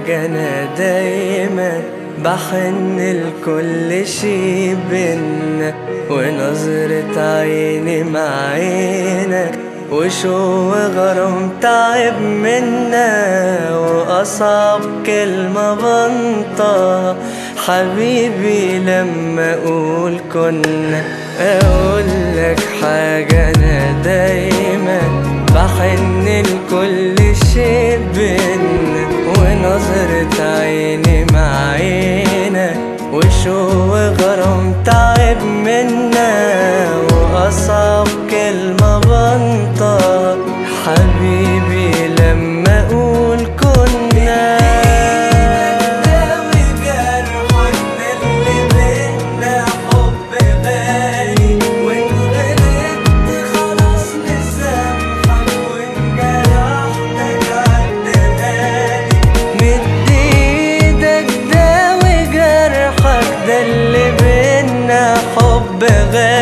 أنا دايما بحن لكل شي بينا ونظرة عيني مع عينك وشو غرام تعب منا وأصعب كلمة بنطقها حبيبي لما أقول كنا أقول لك حاجة أنا دايما بحن لكل تعب منا وأصعب there.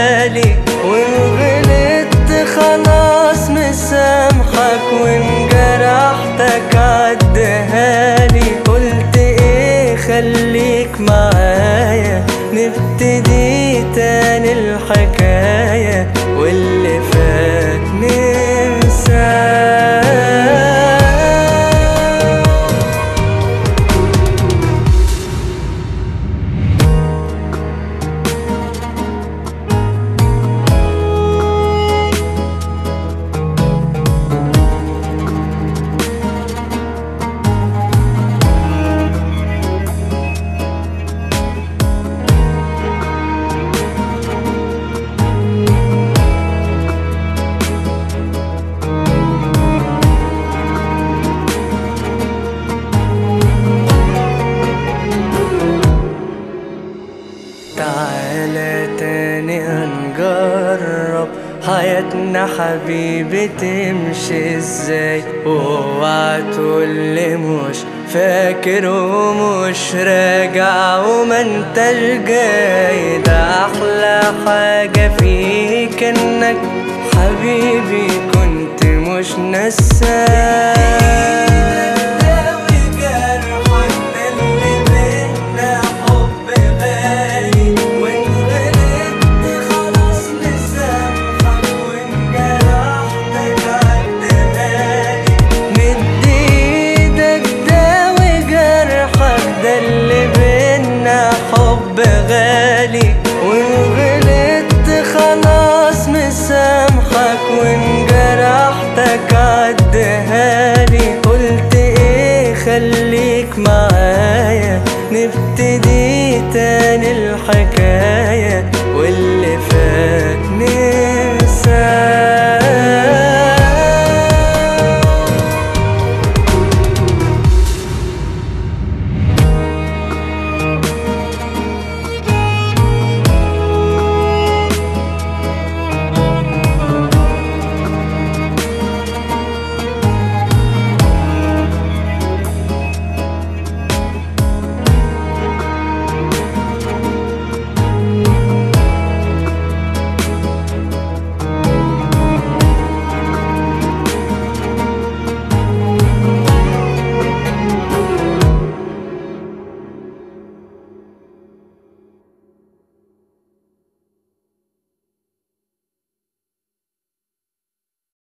تعالى تاني هنجرب حياتنا حبيبي تمشي إزاي؟ واوعى تقولي مش فاكر ومش راجع وما انتش جاي. ده أحلى حاجة فيك إنك حبيبي كنت مش نساك. خليك معايا نبتدي تاني الحكاية.